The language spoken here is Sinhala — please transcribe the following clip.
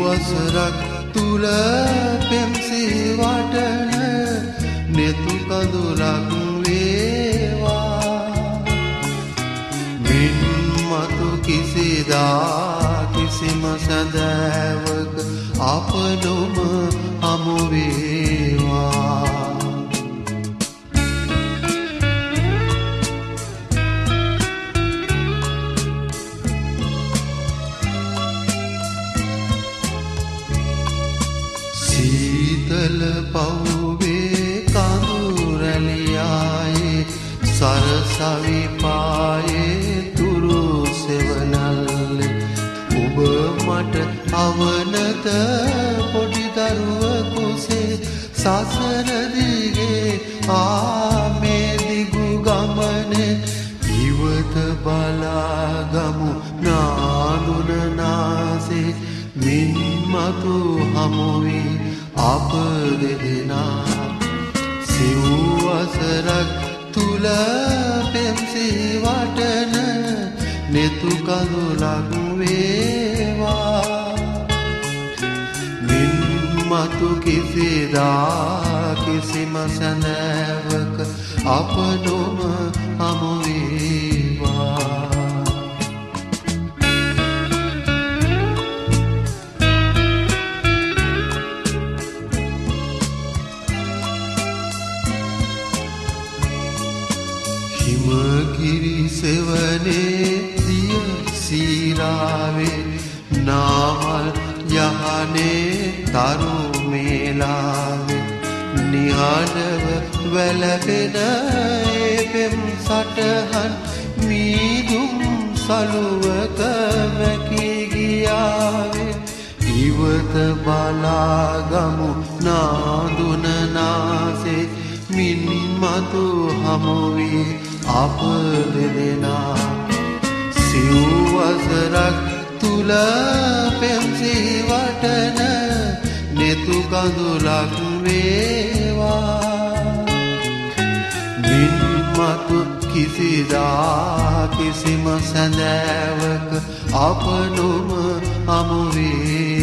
වසරක් තුල පෙම්සී වටන නෙතු කඳුලක් වේවා. මින් මතු කිසිදා කිසිම සැදෑවක අප නොම හමුවේවා සීතල පව්වේ කඳුරැලියායේ සරසවිපායේ තුරු සෙවනල්ල. ඔබ මට අවනත පොඩි දරුවකුසේ සසරදිගේ ආමේදිගු ගමනේ ඉවත බලාගමු නානුනනාසේ මින් මතු හමුවී. අප දෙදෙනා සිව්වසරක් තුල පෙම්සී වටන නෙතු කඳුලක් වේවා. මින් මතු කිසිදා කිසිම සැනෑවක අප නොම හමුවේවා හිමගිරි සෙවනේ දිය සීරාවේ නාමල් යහනේ තරුමේලාවේ නිහඬව වැළපෙන ඒ පෙම් සටහන් මීදුම් සලුවක වැකී ගියාවේ ඉවත බලාගමු නාදුනනාසේ මින් මතු හමුවී අප දෙදෙනා සිව්වසරක් තුල පෙම්සී වටන නෙතු කඳුලක් වේවා. මින් මතු කිසිදා කිසිම සැඳෑවක අප නොම හමුවේ